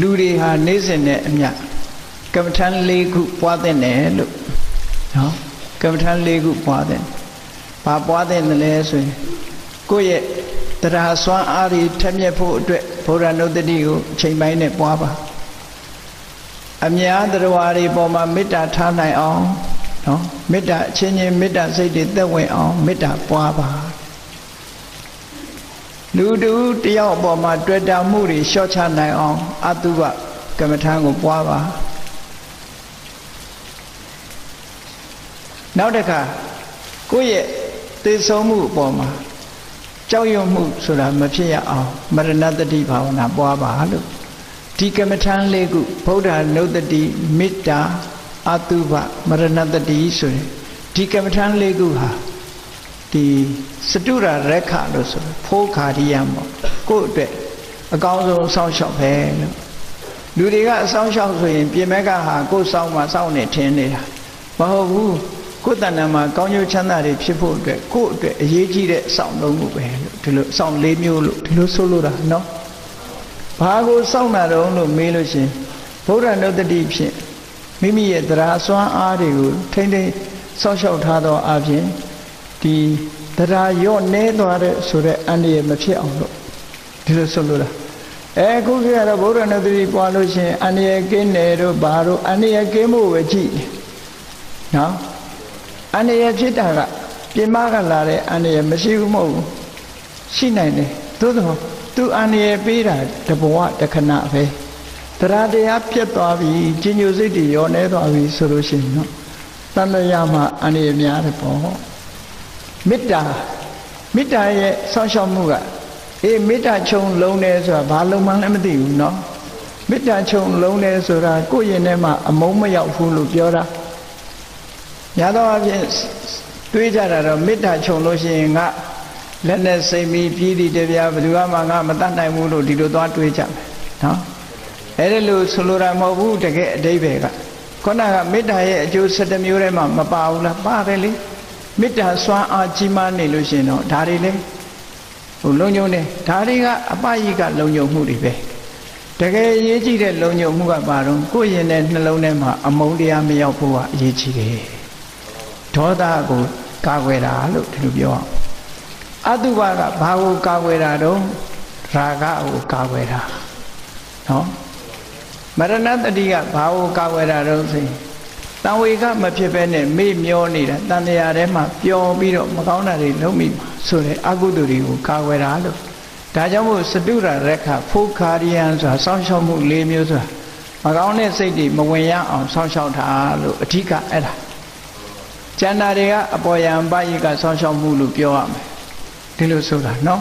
လူတွေဟာနေ့စဉ်နဲ့အမျှကမ္မထန်၄ခုပွားတဲ့တယ်လို့နော်ကမ္မထန်၄ခုပွားတဲ့ဘာပွားတဲ့လဲဆိုရင်ကိုယ့်ရဲ့တရားစွမ်းအားတွေထက်မြက်ဖို့အတွက်ဘုရားနုတ္တိကိုအချိန်ပိုင်းနဲ့ပွားပါအများတရားတွေပေါ်မှာမေတ္တာထားနိုင်အောင်နော်မေတ္တာအချင်းချင်းမေတ္တာစိတ်တွေသက်ဝင်အောင်မေတ္တာပွားပါ လူတူတယောက်အပေါ်မှာတွေ့တာမှုတွေလျှော့ချနိုင်အောင်အတုပကမ္မထာကိုပွားပါနောက်တစ်ခါကိုယ့်ရဲ့သေဆုံးမှုအပေါ်မှာကြောက်ရွံ့မှုဆိုတာမဖြစ်ရအောင်မရဏတတိဘာဝနာပွားပါလို့ဒီကမ္မထာလေးခုဗုဒ္ဓနုတ္တိမေတ္တာအတုပမရဏတတိဆိုရင်ဒီကမ္မထာလေးခုဟာ ဒီစတုရရက်ခလို့ဆိုဖိုးခါရိယမောကိုယ့်အတွက်အကောင်းဆုံးအဆောင်လျှောက်ပဲလို့လူတွေကအဆောင်လျှောက်ဆိုရင်ပြင်မဲ့ကဟာကိုယ်ဆောင်မှာစောင့်နေထင်းနေတာမဟုတ်ဘူးကိုယ်တဏ္ဍာမှာကောင်းကျိုးချမ်းသာတွေဖြစ်ဖို့အတွက်ကိုယ့်အတွက်အရေးကြီးတဲ့အဆောင်လုံးမှုပဲလို့ဒီလိုအဆောင်၄မျိုးလို့ဒီလိုဆိုလိုတာနော်ဘာကိုစောင့်တာတုံးလို့မေးလို့ရှင်ဗုဒ္ဓနုတ္တိဖြင့်မိမိရဲ့တရားစွမ်းအားတွေကိုထိမ့်ထိမ့်စောင့်ရှောက်ထားသောအပြင် ဒီတရားရော့နေသွားတဲ့ဆိုတဲ့အန္တရာယ်မဖြစ်အောင်လို့ဒီလိုဆိုလိုတာအဲခုခေတ်ကတော့ဗုဒ္ဓနုတ္တိပွားလို့ရှင်အန္တရာယ်ကင်းတယ်တို့ဘာတို့အန္တရာယ်ကင်းဖို့ပဲကြည့်နော်အန္တရာယ်ဖြစ်တာကပြင်မကလာတဲ့အန္တရာယ်မရှိဘူးမဟုတ်ဘူးရှိနိုင်တယ်သို့သောသူအန္တရာယ်ပေးတာတဘဝတခဏပဲတရားတရားပြတ်သွားပြီကြီးညိုစိတ်တွေရောနေသွားပြီဆိုလို့ရှိရင်နော်တန်လျာမှာအန္တရာယ်များတယ်ပေါ့ မေတ္တာမေတ္တာရဲ့ဆောင်းရှောက်မှုကအေးမေတ္တာခြုံလုံးတယ်ဆိုတာဘာလုံးမှလည်းမသိဘူးเนาะမေတ္တာခြုံလုံးတယ်ဆိုတာကိုယ့်ရင်ထဲမှာအမုန်းမရောက်ဘူးလို့ပြောတာညာတော့အဖြစ်တွေးကြတာတော့မေတ္တာခြုံလို့ရှိရင်ငါလက်နဲ့စိတ်မီပြည်တည်တပြားဘယ်သူမှငါမတတ်နိုင်ဘူးလို့ဒီလိုသွားတွေးကြမယ်နော်အဲ့ဒါလို့ဆိုလိုတာမဟုတ်ဘူးတကယ်အတိဘယ်ကခုနကမေတ္တာရဲ့အကျိုး7မျိုးထဲမှာမပါဘူးလားပါတယ်လေ မေတ္တာစွမ်းအားကြီးမားနေလို့ရှိရင်တော့ဒါတွေလေဟိုလုံညုံနေဒါတွေကအပယိကလုံညုံမှုတွေပဲတကယ်အရေးကြီးတဲ့လုံညုံမှုကဘာတော့ကိုယ့်ရင်တဲ့နှလုံးထဲမှာအမုန်းတရားမရောက်ဖို့ကအရေးကြီးတယ်ဒေါသကိုကာကွယ်တာလို့ဒီလိုပြောအောင်အတုပကဘာကိုကာကွယ်တာတော့ရာဂကိုကာကွယ်တာနော်မရဏတတိကဘာကိုကာကွယ်တာတော့ဆိုရင် တန်ဝေကမဖြစ်ဘဲနဲ့မေ့မျောနေတာတန်တရားထဲမှာပျော်ပြီးတော့မကောင်းတာတွေလုံးမိဆိုတဲ့အကုသိုလ်တွေကိုကာကွယ်တာလို့ဒါကြောင့်မို့စတုရရက်ခဖုခါရိယံဆိုတာစောင့်ရှောက်မှု၄မျိုးဆိုတာမကောင်းတဲ့စိတ်တွေမဝင်ရအောင်စောင့်ရှောက်တာလို့အဓိကအဲ့ဒါကျန်တာတွေကအပေါ်ယံပယိကစောင့်ရှောက်မှုလို့ပြောရမယ်ဒီလိုဆိုတာနော်